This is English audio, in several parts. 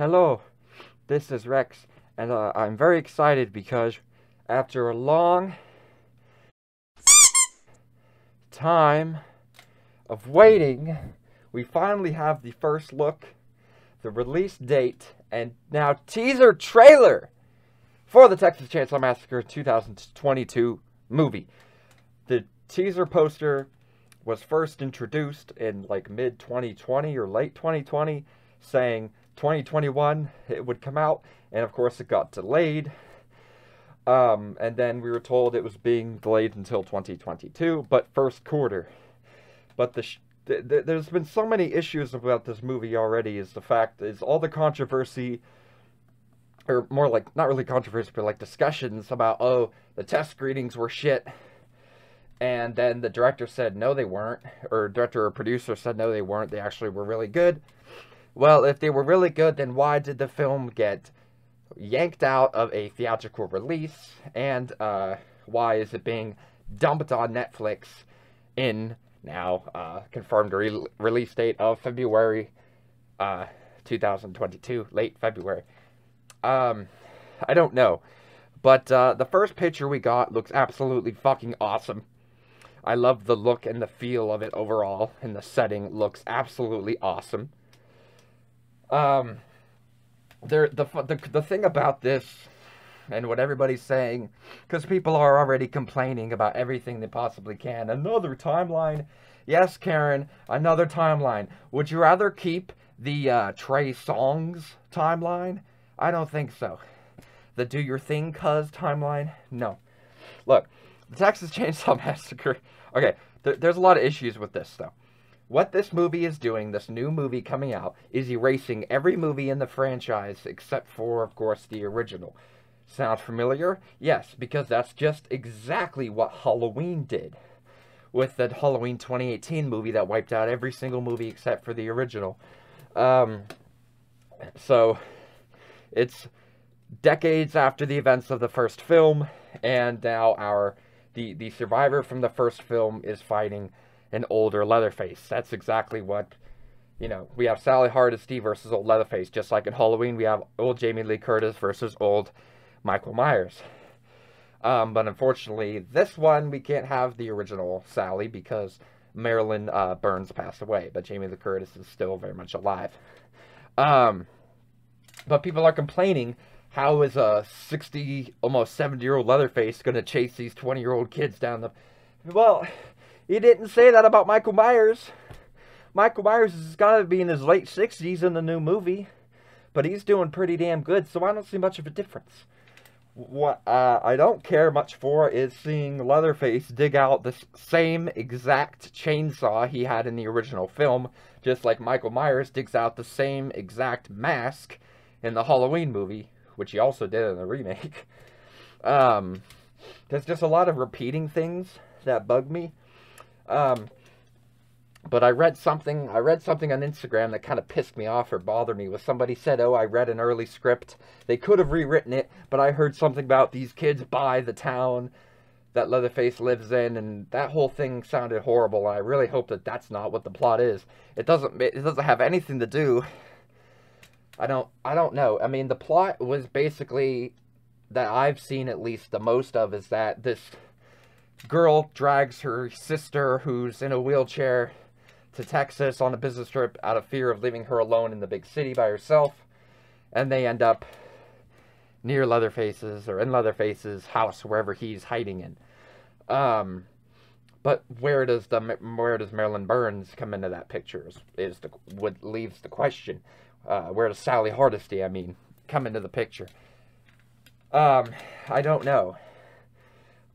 Hello, this is Rex, and uh, I'm very excited because after a long time of waiting, we finally have the first look, the release date, and now teaser trailer for the Texas Chainsaw Massacre 2022 movie. The teaser poster was first introduced in like mid 2020 or late 2020, saying 2021 it would come out, and of course it got delayed. Um, and then we were told it was being delayed until 2022, but first quarter. But the th- th- there's been so many issues about this movie already. Is the fact is all the controversy, or more like not really controversy, but like discussions about oh the test screenings were shit, and then the director said no they weren't, or director or producer said no they weren't. They actually were really good. Well, if they were really good, then why did the film get yanked out of a theatrical release? And uh, why is it being dumped on Netflix in now uh, confirmed re- release date of February uh, 2022, late February? Um, I don't know. But uh, the first picture we got looks absolutely fucking awesome. I love the look and the feel of it overall, and the setting looks absolutely awesome. Um, there the the the thing about this, and what everybody's saying, because people are already complaining about everything they possibly can. Another timeline, yes, Karen, another timeline. Would you rather keep the uh, Trey Songz timeline? I don't think so. The Do Your Thing Cuz timeline? No. Look, the Texas Chainsaw Massacre. Okay, th- there's a lot of issues with this though. What this movie is doing, this new movie coming out, is erasing every movie in the franchise except for, of course, the original. Sound familiar? Yes, because that's just exactly what Halloween did. With the Halloween 2018 movie that wiped out every single movie except for the original. Um, so, it's decades after the events of the first film, and now our the the survivor from the first film is fighting an older Leatherface. That's exactly what, you know, we have Sally Hardesty versus old Leatherface. Just like in Halloween, we have old Jamie Lee Curtis versus old Michael Myers. Um, but unfortunately, this one, we can't have the original Sally because Marilyn uh, Burns passed away, but Jamie Lee Curtis is still very much alive. Um, but people are complaining how is a 60, almost 70 year old Leatherface going to chase these 20 year old kids down the. Well, he didn't say that about Michael Myers. Michael Myers has got to be in his late 60s in the new movie, but he's doing pretty damn good, so I don't see much of a difference. What uh, I don't care much for is seeing Leatherface dig out the same exact chainsaw he had in the original film, just like Michael Myers digs out the same exact mask in the Halloween movie, which he also did in the remake. Um, there's just a lot of repeating things that bug me. Um, but I read something. I read something on Instagram that kind of pissed me off or bothered me. Was somebody said, "Oh, I read an early script. They could have rewritten it, but I heard something about these kids buy the town that Leatherface lives in, and that whole thing sounded horrible. I really hope that that's not what the plot is. It doesn't. It doesn't have anything to do. I don't. I don't know. I mean, the plot was basically that I've seen at least the most of is that this girl drags her sister, who's in a wheelchair, to Texas on a business trip out of fear of leaving her alone in the big city by herself. And they end up near Leatherface's or in Leatherface's house, wherever he's hiding in. Um, but where does the where does Marilyn Burns come into that picture? Is, is the what leaves the question? Uh, where does Sally Hardesty, I mean, come into the picture? Um, I don't know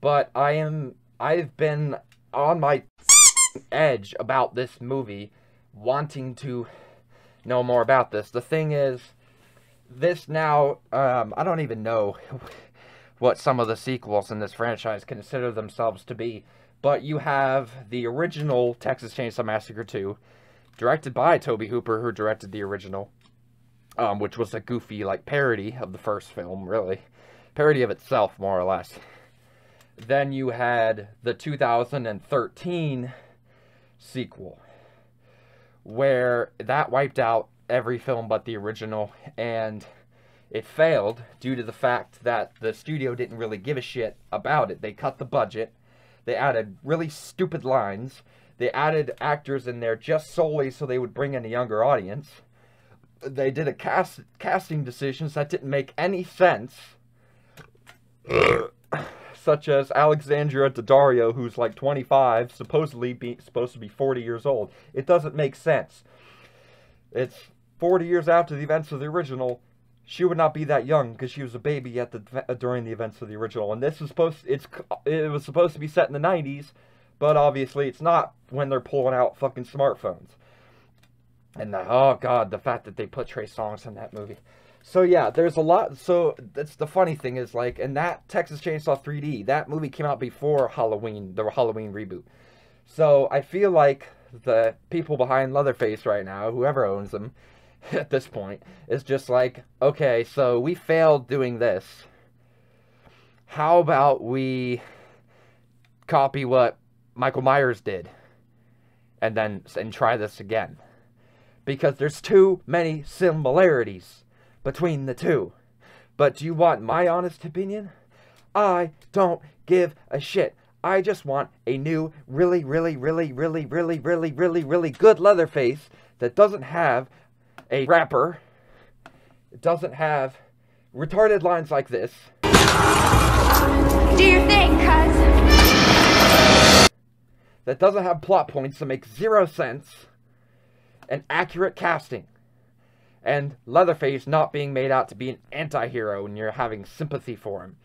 but I am I've been on my edge about this movie wanting to know more about this. The thing is this now um, I don't even know what some of the sequels in this franchise consider themselves to be, but you have the original Texas Chainsaw Massacre 2 directed by Tobe Hooper who directed the original um, which was a goofy like parody of the first film, really. Parody of itself more or less. Then you had the 2013 sequel, where that wiped out every film but the original, and it failed due to the fact that the studio didn't really give a shit about it. They cut the budget, they added really stupid lines, they added actors in there just solely so they would bring in a younger audience. They did a cast casting decisions that didn't make any sense. Such as Alexandra Daddario, who's like 25, supposedly be, supposed to be 40 years old. It doesn't make sense. It's 40 years after the events of the original. She would not be that young because she was a baby at the during the events of the original. And this is supposed it's it was supposed to be set in the 90s, but obviously it's not when they're pulling out fucking smartphones. And the, oh god, the fact that they put Trey Songz in that movie. So yeah, there's a lot. So that's the funny thing is like, in that Texas Chainsaw 3D, that movie came out before Halloween, the Halloween reboot. So I feel like the people behind Leatherface right now, whoever owns them at this point, is just like, okay, so we failed doing this. How about we copy what Michael Myers did, and then and try this again? Because there's too many similarities between the two. But do you want my honest opinion? I don't give a shit. I just want a new, really, really, really, really, really, really, really, really good Leatherface that doesn't have a rapper, it doesn't have retarded lines like this. Do your thing, cuz. That doesn't have plot points that make zero sense, and accurate casting, and Leatherface not being made out to be an anti hero and you're having sympathy for him.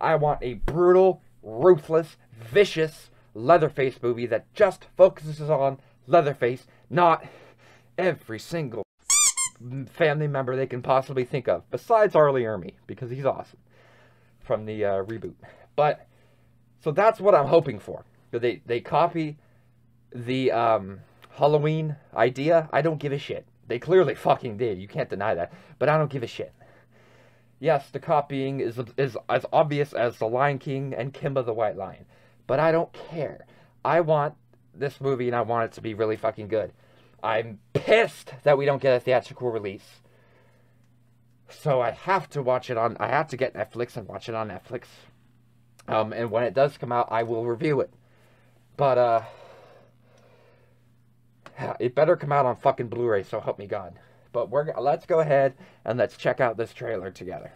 I want a brutal, ruthless, vicious Leatherface movie that just focuses on Leatherface, not every single family member they can possibly think of, besides R. Lee Ermey, because he's awesome from the uh, reboot. But so that's what I'm hoping for. They they copy the um, Halloween idea. I don't give a shit. They clearly fucking did. You can't deny that. But I don't give a shit. Yes, the copying is is as obvious as The Lion King and Kimba the White Lion. But I don't care. I want this movie and I want it to be really fucking good. I'm pissed that we don't get a theatrical release. So I have to watch it on I have to get Netflix and watch it on Netflix. Um and when it does come out, I will review it. But uh it better come out on fucking Blu-ray, so help me God. But we're let's go ahead and let's check out this trailer together.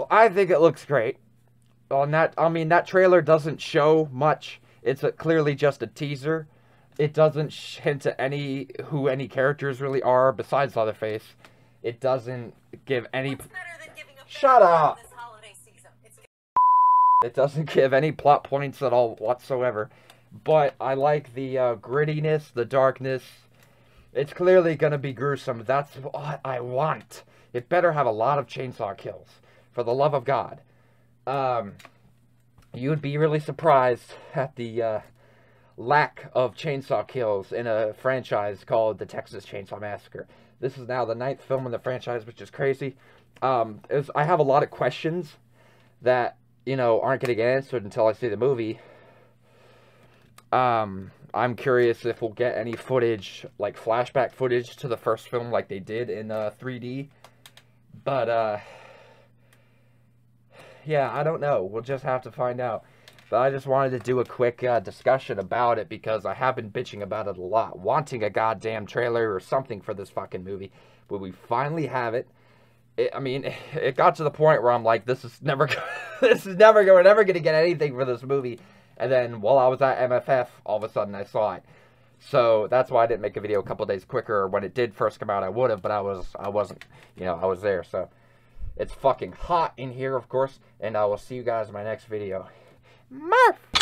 Well, I think it looks great. On that, I mean, that trailer doesn't show much. It's a, clearly just a teaser. It doesn't hint at any who any characters really are besides Leatherface. It doesn't give any. Shut up. It doesn't give any plot points at all whatsoever. But I like the uh, grittiness, the darkness. It's clearly going to be gruesome. That's what I want. It better have a lot of chainsaw kills for the love of God. Um, you would be really surprised at the uh, lack of chainsaw kills in a franchise called the Texas Chainsaw Massacre. This is now the ninth film in the franchise, which is crazy. Um, was, I have a lot of questions that you know aren't going to get answered until I see the movie. Um, I'm curious if we'll get any footage, like flashback footage to the first film, like they did in uh, 3D. But uh, yeah, I don't know. We'll just have to find out. But I just wanted to do a quick uh, discussion about it because I have been bitching about it a lot, wanting a goddamn trailer or something for this fucking movie. But we finally have it. it I mean, it got to the point where I'm like, this is never, this is never going, never to get anything for this movie. And then while I was at MFF, all of a sudden I saw it. So that's why I didn't make a video a couple days quicker. When it did first come out, I would have, but I was, I wasn't, you know, I was there. So it's fucking hot in here, of course, and I will see you guys in my next video. Murph!